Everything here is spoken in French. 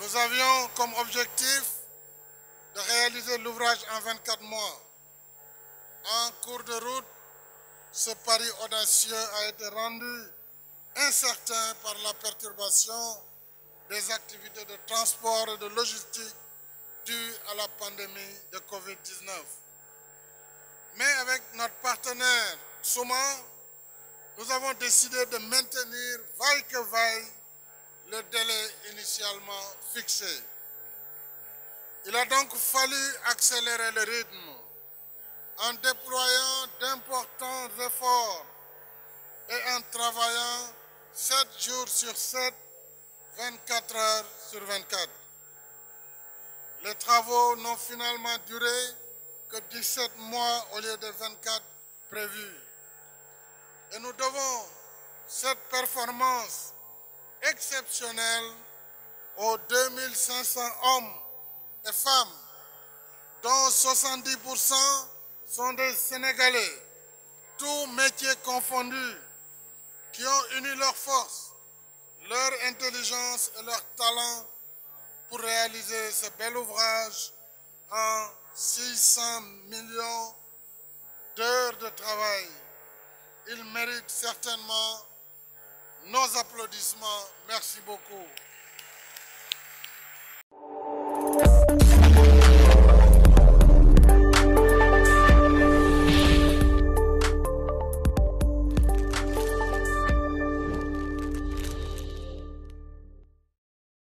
Nous avions comme objectif de réaliser l'ouvrage en 24 mois. En cours de route, ce pari audacieux a été rendu incertain par la perturbation des activités de transport et de logistique dues à la pandémie de Covid-19. Mais avec notre partenaire Souma, nous avons décidé de maintenir, vaille que vaille, le délai initialement fixé. Il a donc fallu accélérer le rythme en déployant d'importants efforts et en travaillant 7 jours sur 7, 24 heures sur 24. Les travaux n'ont finalement duré que 17 mois au lieu de 24 prévus. Et nous devons cette performance exceptionnelle aux 2500 hommes et femmes, dont 70% sont des Sénégalais, tous métiers confondus, qui ont uni leurs forces, leur intelligence et leur talent pour réaliser ce bel ouvrage en 600 millions d'heures de travail. Ils méritent certainement nos applaudissements. Merci beaucoup.